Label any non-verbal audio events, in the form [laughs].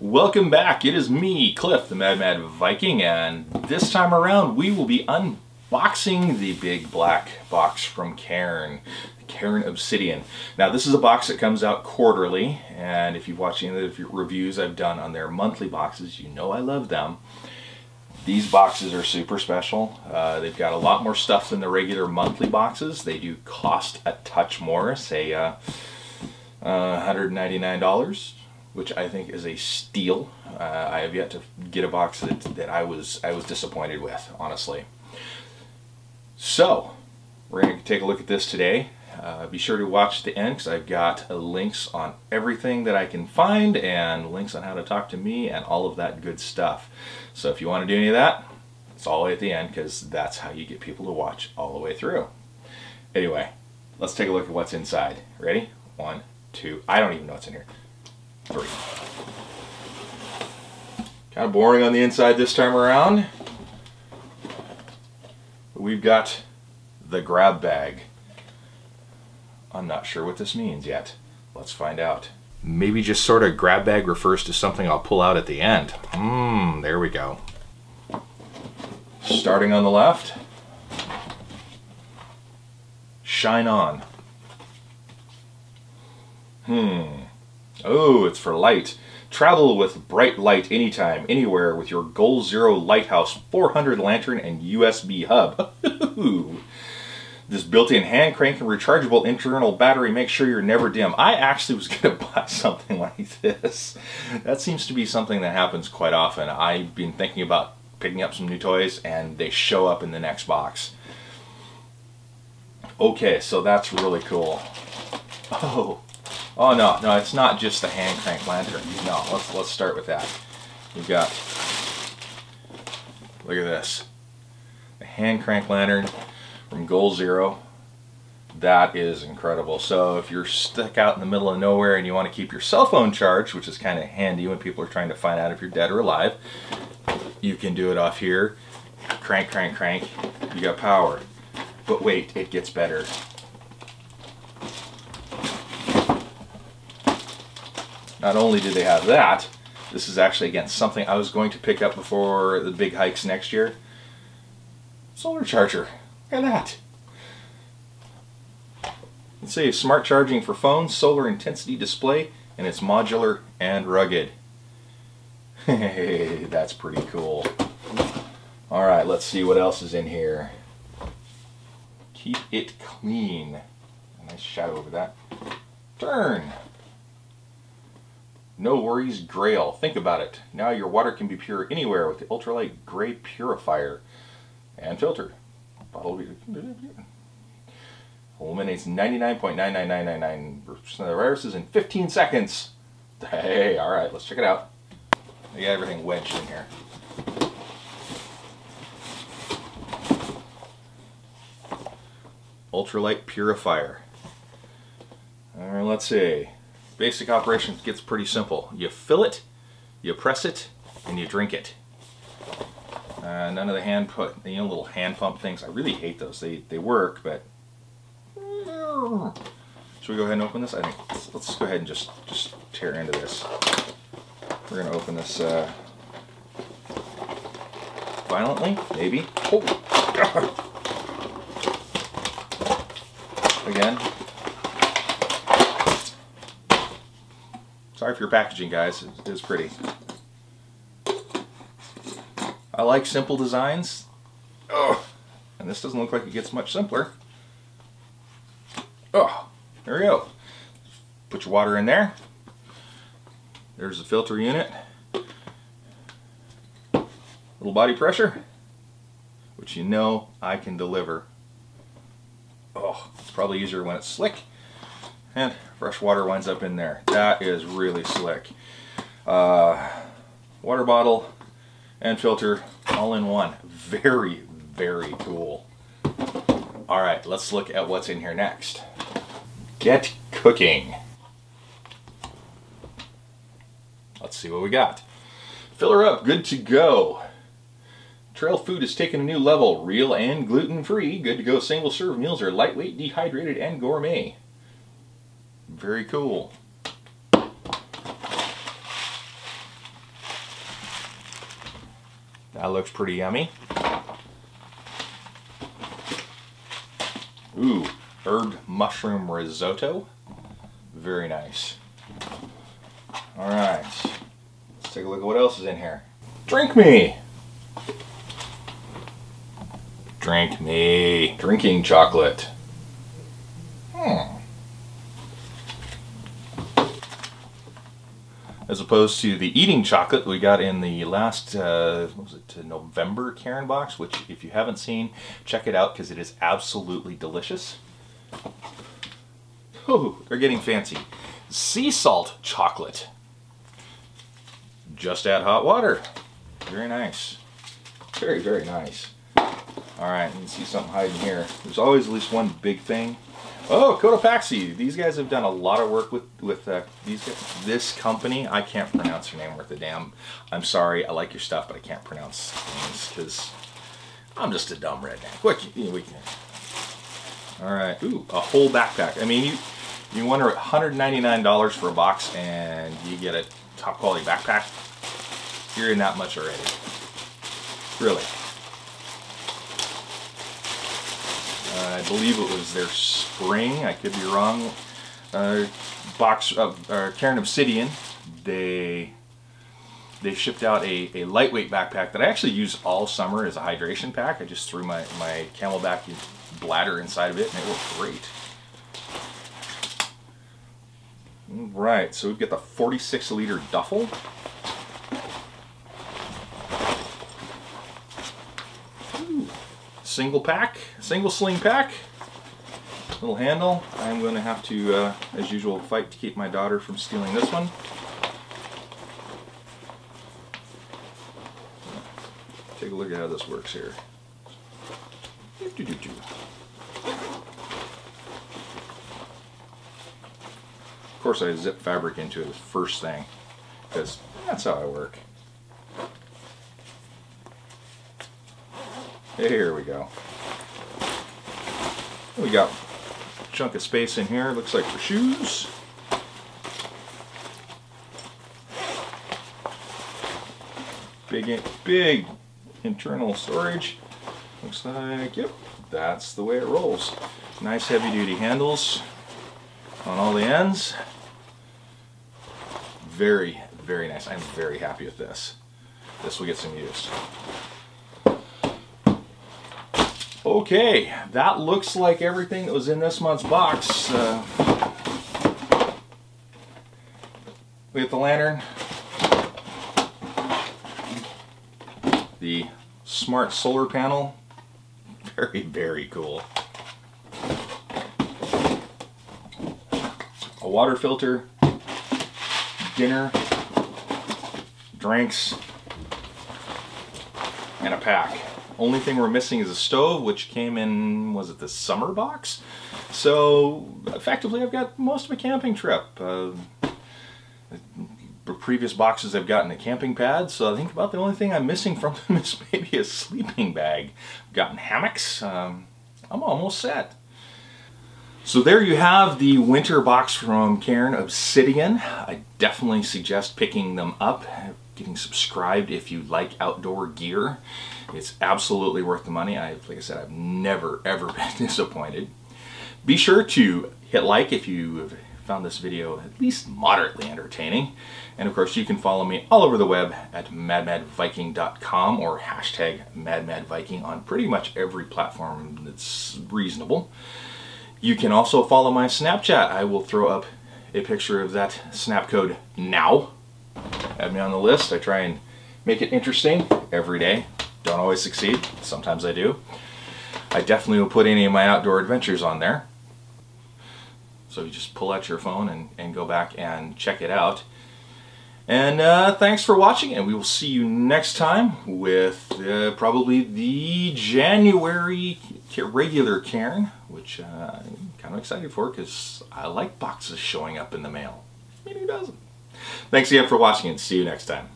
Welcome back. It is me, Cliff, the Mad Mad Viking, and this time around we will be unboxing the big black box from Cairn, Cairn Obsidian. Now this is a box that comes out quarterly, and if you've watched any of the reviews I've done on their monthly boxes, you know I love them. These boxes are super special. Uh, they've got a lot more stuff than the regular monthly boxes. They do cost a touch more, say uh, uh, $199 which I think is a steal. Uh, I have yet to get a box that, that I was I was disappointed with, honestly. So, we're going to take a look at this today. Uh, be sure to watch the end because I've got links on everything that I can find and links on how to talk to me and all of that good stuff. So if you want to do any of that, it's all the way at the end because that's how you get people to watch all the way through. Anyway, let's take a look at what's inside. Ready? One, two, I don't even know what's in here three. Kind of boring on the inside this time around. we've got the grab bag. I'm not sure what this means yet. Let's find out. Maybe just sort of grab bag refers to something I'll pull out at the end. Mmm, there we go. Starting on the left. Shine on. Hmm. Oh, it's for light. Travel with bright light anytime, anywhere with your Goal Zero Lighthouse 400 lantern and USB hub. [laughs] this built-in hand crank and rechargeable internal battery makes sure you're never dim. I actually was [laughs] going to buy something like this. That seems to be something that happens quite often. I've been thinking about picking up some new toys and they show up in the next box. Okay, so that's really cool. Oh, Oh no, no, it's not just the hand crank lantern. No, let's let's start with that. You've got look at this. The hand crank lantern from Goal Zero. That is incredible. So if you're stuck out in the middle of nowhere and you want to keep your cell phone charged, which is kind of handy when people are trying to find out if you're dead or alive, you can do it off here. Crank, crank, crank. You got power. But wait, it gets better. Not only do they have that, this is actually, again, something I was going to pick up before the big hikes next year. Solar charger. Look at that. Let's see, smart charging for phones, solar intensity display, and it's modular and rugged. Hey, [laughs] that's pretty cool. Alright, let's see what else is in here. Keep it clean. A nice shadow over that. Turn. No worries, Grayl. Think about it. Now your water can be pure anywhere with the ultralight Grayl purifier and filter. Bottle eliminates 99.99999 of the viruses in 15 seconds. Hey, all right, let's check it out. I got everything wedged in here. Ultralight purifier. All right, let's see basic operation gets pretty simple. You fill it, you press it, and you drink it. Uh, none of the hand put, you know, little hand pump things. I really hate those. They they work, but should we go ahead and open this? I think let's, let's go ahead and just just tear into this. We're gonna open this uh, violently, maybe. Oh. [coughs] Again, Sorry for your packaging, guys. It is pretty. I like simple designs. Oh, and this doesn't look like it gets much simpler. Oh, there we go. Put your water in there. There's the filter unit. Little body pressure, which you know I can deliver. Oh, it's probably easier when it's slick and fresh water winds up in there. That is really slick. Uh, water bottle and filter all in one. Very, very cool. All right, let's look at what's in here next. Get cooking. Let's see what we got. Fill her up, good to go. Trail food has taken a new level, real and gluten-free. Good to go single serve meals are lightweight, dehydrated, and gourmet. Very cool. That looks pretty yummy. Ooh, herb mushroom risotto. Very nice. All right, let's take a look at what else is in here. Drink me. Drink me. Drinking chocolate. Hmm. As opposed to the eating chocolate we got in the last, uh, was it, November Cairn box, which if you haven't seen, check it out because it is absolutely delicious. Oh, they're getting fancy. Sea salt chocolate. Just add hot water. Very nice. Very, very nice. All right, you can see something hiding here. There's always at least one big thing. Oh, Cotopaxi. These guys have done a lot of work with with uh, these guys. This company. I can't pronounce your name worth a damn. I'm sorry. I like your stuff, but I can't pronounce things because I'm just a dumb redneck. What? We can. All right. Ooh, a whole backpack. I mean, you you wonder $199 for a box and you get a top quality backpack. You're in that much already. Really. Uh, I believe it was their spring, I could be wrong, uh, box of uh, Cairn Obsidian. They they shipped out a, a lightweight backpack that I actually use all summer as a hydration pack. I just threw my, my CamelBak bladder inside of it and it worked great. Right, so we've got the 46 liter duffel. Single pack, single sling pack. Little handle. I'm going to have to, uh, as usual, fight to keep my daughter from stealing this one. Take a look at how this works here. Of course I zip fabric into it the first thing because that's how I work. Here we go. We got a chunk of space in here, looks like for shoes. Big, big internal storage. Looks like, yep, that's the way it rolls. Nice heavy duty handles on all the ends. Very, very nice. I'm very happy with this. This will get some use. Okay, that looks like everything that was in this month's box. Uh, we have the lantern, the smart solar panel, [laughs] very, very cool. A water filter, dinner, drinks, and a pack. Only thing we're missing is a stove, which came in, was it the summer box? So effectively I've got most of a camping trip. Uh, previous boxes I've gotten a camping pad, so I think about the only thing I'm missing from them [laughs] is maybe a sleeping bag. I've gotten hammocks. Um, I'm almost set. So there you have the winter box from Cairn Obsidian. I definitely suggest picking them up, getting subscribed if you like outdoor gear. It's absolutely worth the money. I, like I said, I've never ever [laughs] been disappointed. Be sure to hit like if you have found this video at least moderately entertaining. And of course you can follow me all over the web at madmadviking.com or hashtag madmadviking on pretty much every platform that's reasonable. You can also follow my Snapchat. I will throw up a picture of that snap code now. Add me on the list. I try and make it interesting every day. Don't always succeed. Sometimes I do. I definitely will put any of my outdoor adventures on there. So you just pull out your phone and, and go back and check it out. And uh, thanks for watching, and we will see you next time with uh, probably the January regular Cairn, which uh, I'm kind of excited for because I like boxes showing up in the mail. Mean, who doesn't? Thanks again for watching, and see you next time.